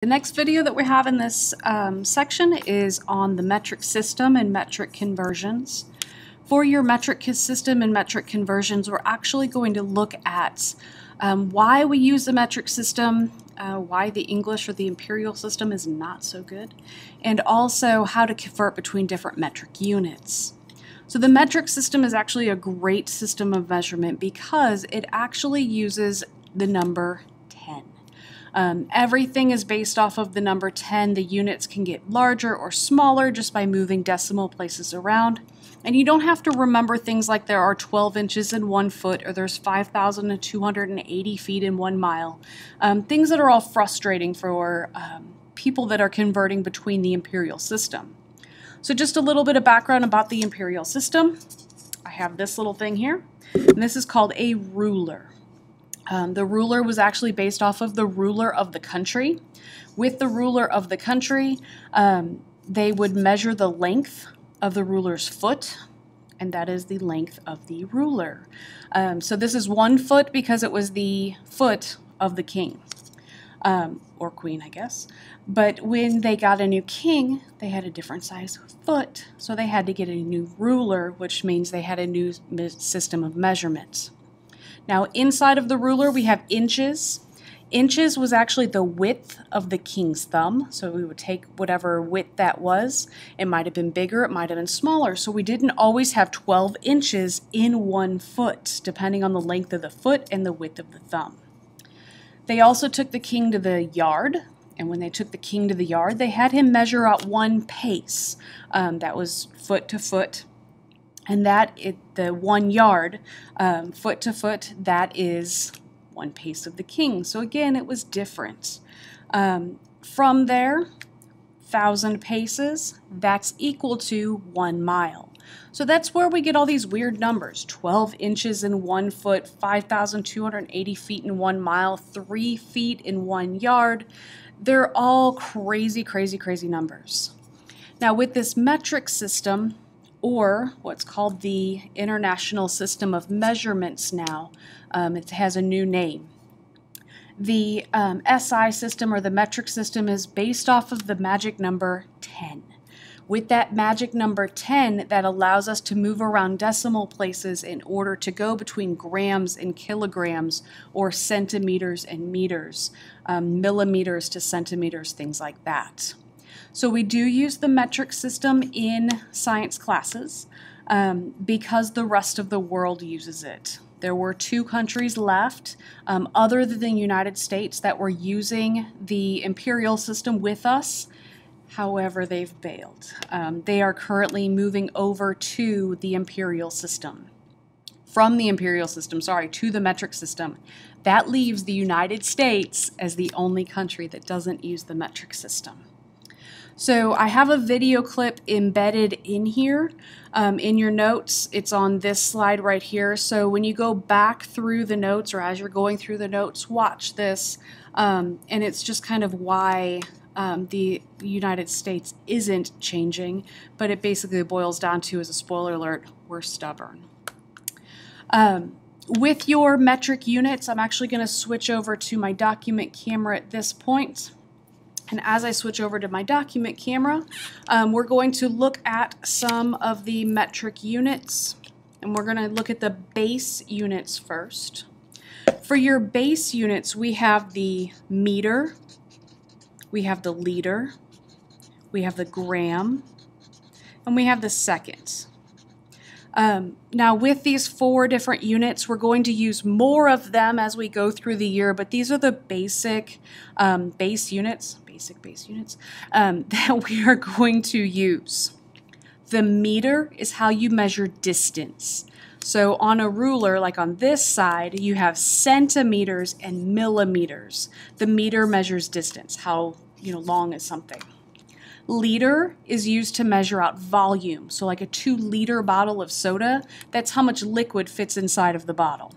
The next video that we have in this um, section is on the metric system and metric conversions. For your metric system and metric conversions, we're actually going to look at um, why we use the metric system, uh, why the English or the imperial system is not so good, and also how to convert between different metric units. So the metric system is actually a great system of measurement because it actually uses the number um, everything is based off of the number 10. The units can get larger or smaller just by moving decimal places around. And you don't have to remember things like there are 12 inches in one foot or there's 5,280 feet in one mile. Um, things that are all frustrating for um, people that are converting between the imperial system. So just a little bit of background about the imperial system. I have this little thing here, and this is called a ruler. Um, the ruler was actually based off of the ruler of the country. With the ruler of the country, um, they would measure the length of the ruler's foot, and that is the length of the ruler. Um, so this is one foot because it was the foot of the king. Um, or queen, I guess. But when they got a new king, they had a different size foot, so they had to get a new ruler, which means they had a new system of measurements. Now inside of the ruler we have inches. Inches was actually the width of the king's thumb. So we would take whatever width that was. It might have been bigger, it might have been smaller. So we didn't always have 12 inches in one foot, depending on the length of the foot and the width of the thumb. They also took the king to the yard, and when they took the king to the yard, they had him measure out one pace. Um, that was foot to foot and that it, the one yard um, foot to foot that is one pace of the king. So again it was different. Um, from there thousand paces that's equal to one mile. So that's where we get all these weird numbers. 12 inches in one foot 5280 feet in one mile three feet in one yard. They're all crazy crazy crazy numbers. Now with this metric system or what's called the International System of Measurements now. Um, it has a new name. The um, SI system or the metric system is based off of the magic number 10. With that magic number 10, that allows us to move around decimal places in order to go between grams and kilograms or centimeters and meters, um, millimeters to centimeters, things like that. So we do use the metric system in science classes um, because the rest of the world uses it. There were two countries left, um, other than the United States, that were using the imperial system with us. However, they've bailed. Um, they are currently moving over to the imperial system. From the imperial system, sorry, to the metric system. That leaves the United States as the only country that doesn't use the metric system. So I have a video clip embedded in here um, in your notes. It's on this slide right here. So when you go back through the notes or as you're going through the notes, watch this. Um, and it's just kind of why um, the United States isn't changing, but it basically boils down to, as a spoiler alert, we're stubborn. Um, with your metric units, I'm actually going to switch over to my document camera at this point. And as I switch over to my document camera, um, we're going to look at some of the metric units. And we're going to look at the base units first. For your base units, we have the meter, we have the liter, we have the gram, and we have the seconds. Um, now with these four different units, we're going to use more of them as we go through the year, but these are the basic um, base units basic base units um, that we are going to use. The meter is how you measure distance. So on a ruler, like on this side, you have centimeters and millimeters. The meter measures distance, how you know long is something. Liter is used to measure out volume. So like a two liter bottle of soda, that's how much liquid fits inside of the bottle.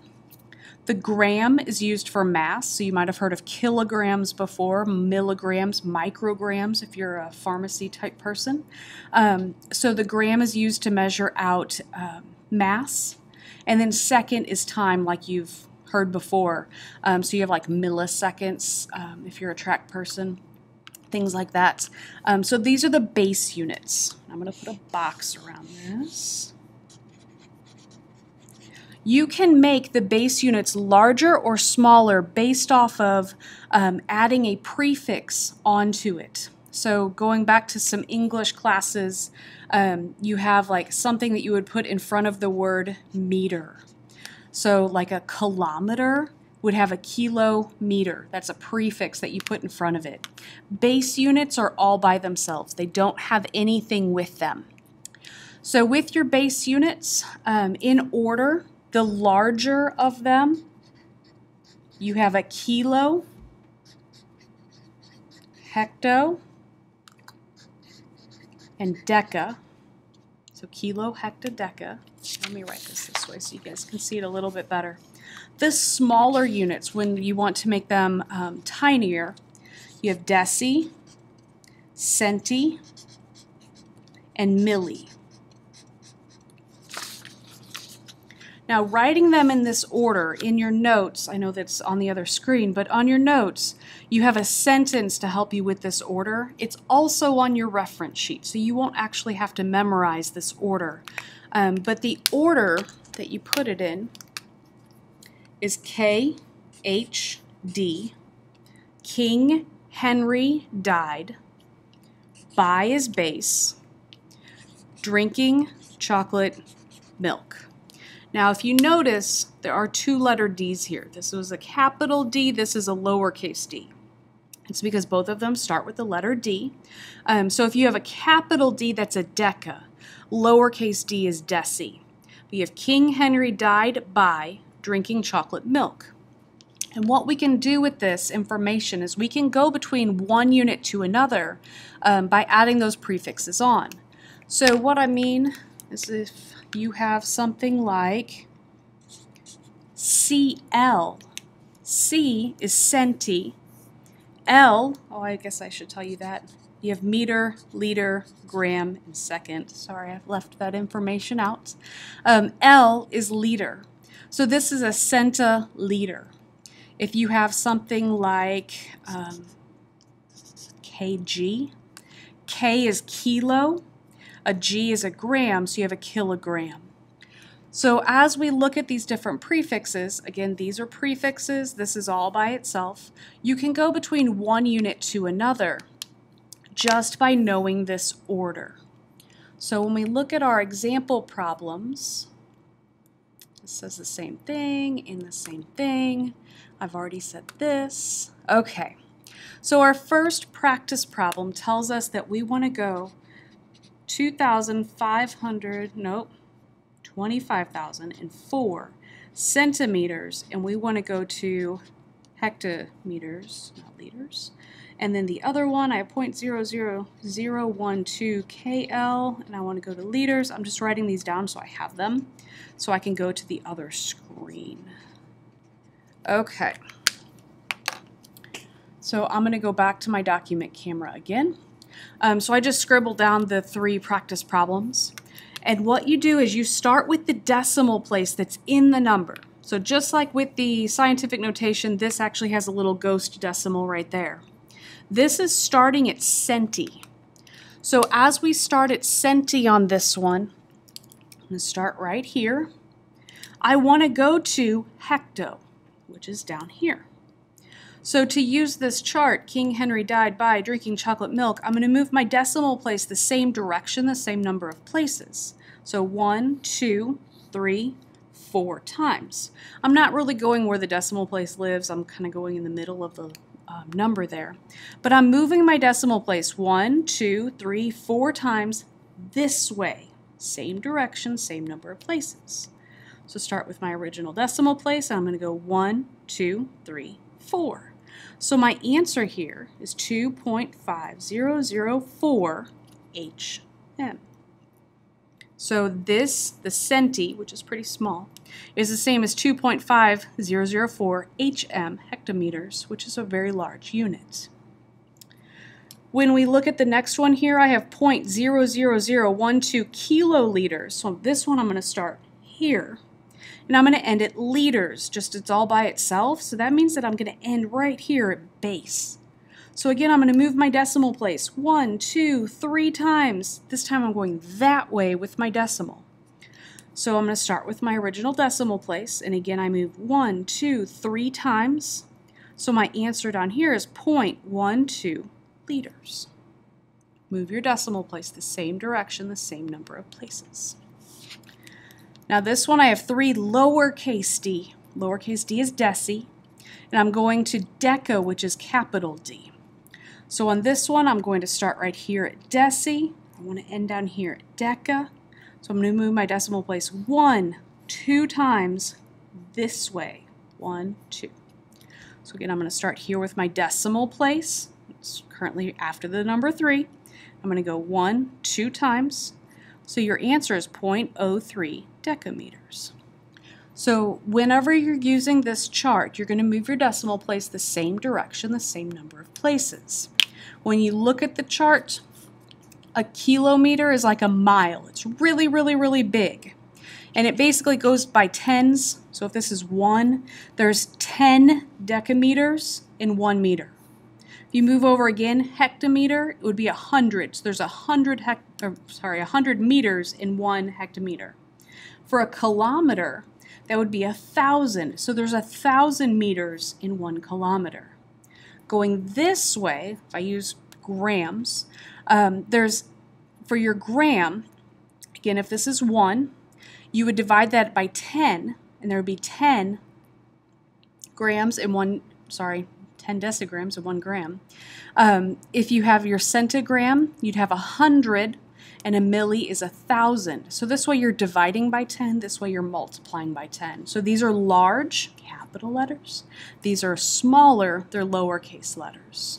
The gram is used for mass, so you might have heard of kilograms before, milligrams, micrograms if you're a pharmacy type person. Um, so the gram is used to measure out um, mass. And then second is time, like you've heard before. Um, so you have like milliseconds um, if you're a track person. things like that. Um, so these are the base units. I'm going to put a box around this. You can make the base units larger or smaller based off of um, adding a prefix onto it. So going back to some English classes, um, you have like something that you would put in front of the word meter. So like a kilometer would have a kilometer. That's a prefix that you put in front of it. Base units are all by themselves. They don't have anything with them. So with your base units, um, in order, the larger of them, you have a kilo, hecto, and deca. So kilo, hecta, deca. Let me write this this way so you guys can see it a little bit better. The smaller units, when you want to make them um, tinier, you have deci, centi, and milli. Now, writing them in this order in your notes, I know that's on the other screen, but on your notes, you have a sentence to help you with this order. It's also on your reference sheet, so you won't actually have to memorize this order. Um, but the order that you put it in is K, H, D. King Henry died. By is base. Drinking chocolate milk. Now, if you notice, there are two letter D's here. This was a capital D, this is a lowercase d. It's because both of them start with the letter D. Um, so if you have a capital D, that's a deca. Lowercase d is deci. We have King Henry died by drinking chocolate milk. And what we can do with this information is we can go between one unit to another um, by adding those prefixes on. So what I mean is if you have something like CL. C is centi. L, oh, I guess I should tell you that. You have meter, liter, gram, and second. Sorry, I've left that information out. Um, L is liter. So this is a centiliter. If you have something like um, kg, K is kilo, a G is a gram, so you have a kilogram. So as we look at these different prefixes, again, these are prefixes, this is all by itself, you can go between one unit to another just by knowing this order. So when we look at our example problems, it says the same thing in the same thing. I've already said this. Okay, so our first practice problem tells us that we want to go 2,500, nope, 25,004 centimeters, and we want to go to hectometers, not liters. And then the other one, I have 0.00012 KL, and I want to go to liters. I'm just writing these down so I have them, so I can go to the other screen. Okay. So I'm going to go back to my document camera again. Um, so I just scribbled down the three practice problems. And what you do is you start with the decimal place that's in the number. So just like with the scientific notation, this actually has a little ghost decimal right there. This is starting at centi. So as we start at centi on this one, I'm going to start right here. I want to go to hecto, which is down here. So to use this chart, King Henry died by drinking chocolate milk, I'm going to move my decimal place the same direction, the same number of places. So one, two, three, four times. I'm not really going where the decimal place lives. I'm kind of going in the middle of the um, number there. But I'm moving my decimal place one, two, three, four times this way. Same direction, same number of places. So start with my original decimal place. I'm going to go one, two, three, four. So my answer here is 2.5004 HM. So this, the centi, which is pretty small, is the same as 2.5004 HM hectometers, which is a very large unit. When we look at the next one here, I have 0.00012 kiloliters. So this one I'm going to start here and I'm going to end at liters, just it's all by itself. So that means that I'm going to end right here at base. So again, I'm going to move my decimal place one, two, three times. This time I'm going that way with my decimal. So I'm going to start with my original decimal place, and again I move one, two, three times. So my answer down here is 0.12 liters. Move your decimal place the same direction, the same number of places. Now this one I have three lowercase d. Lowercase d is deci, and I'm going to deca, which is capital D. So on this one, I'm going to start right here at deci. I want to end down here at deca. So I'm going to move my decimal place one, two times this way. One, two. So again, I'm going to start here with my decimal place. It's currently after the number three. I'm going to go one, two times. So your answer is 0.03 decameters. So whenever you're using this chart, you're going to move your decimal place the same direction, the same number of places. When you look at the chart, a kilometer is like a mile. It's really, really, really big. And it basically goes by tens. So if this is one, there's 10 decameters in one meter. If you move over again, hectometer, it would be a hundred. So there's a hundred hect, or, sorry, a hundred meters in one hectometer. For a kilometer, that would be a thousand. So there's a thousand meters in one kilometer. Going this way, if I use grams, um, there's for your gram, again, if this is one, you would divide that by 10, and there would be 10 grams in one, sorry, 10 decigrams in one gram. Um, if you have your centigram, you'd have 100, and a milli is a 1,000. So this way you're dividing by 10, this way you're multiplying by 10. So these are large, capital letters. These are smaller, they're lowercase letters.